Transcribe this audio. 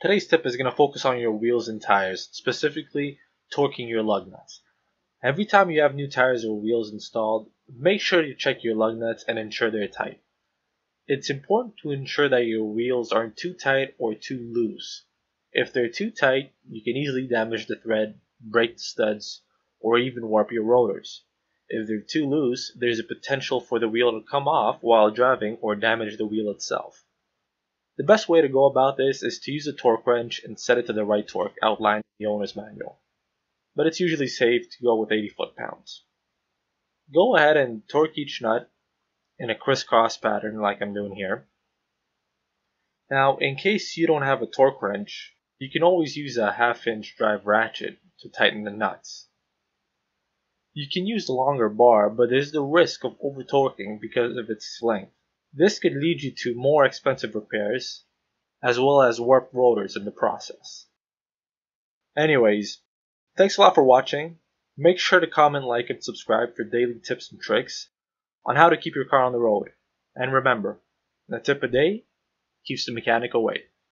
Today's tip is going to focus on your wheels and tires, specifically torquing your lug nuts. Every time you have new tires or wheels installed, make sure you check your lug nuts and ensure they're tight. It's important to ensure that your wheels aren't too tight or too loose. If they're too tight, you can easily damage the thread, break the studs, or even warp your rotors. If they're too loose, there's a potential for the wheel to come off while driving or damage the wheel itself. The best way to go about this is to use a torque wrench and set it to the right torque outlined in the owner's manual. But it's usually safe to go with 80 foot-pounds. Go ahead and torque each nut in a crisscross pattern like I'm doing here. Now, in case you don't have a torque wrench, you can always use a half inch drive ratchet to tighten the nuts. You can use the longer bar, but there's the risk of over torquing because of its length. This could lead you to more expensive repairs, as well as warped rotors in the process. Anyways, thanks a lot for watching. Make sure to comment, like, and subscribe for daily tips and tricks on how to keep your car on the road. And remember, a tip a day keeps the mechanic away.